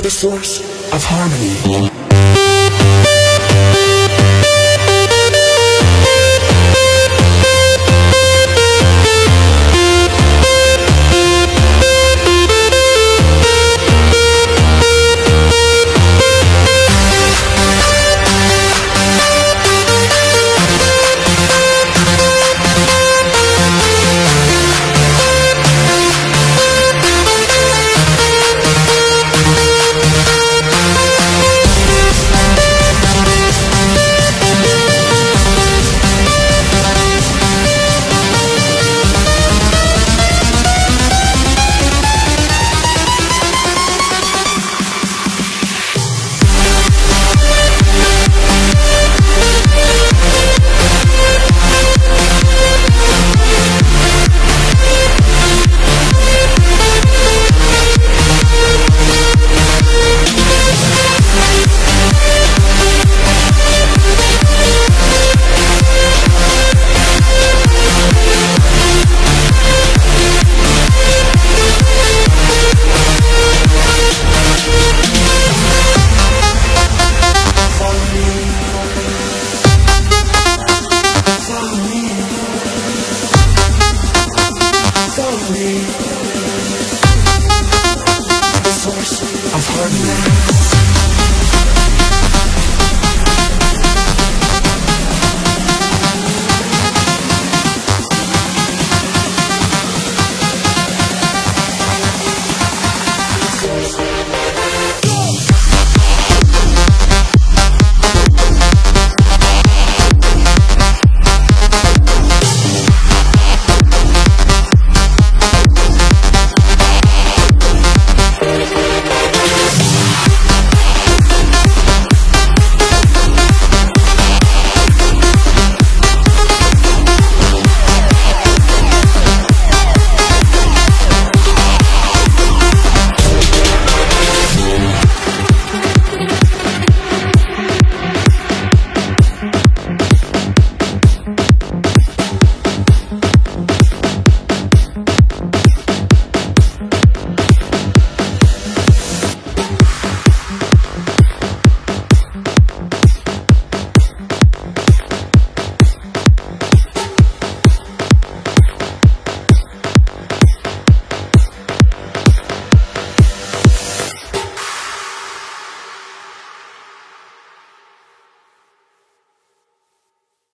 To the source of harmony. To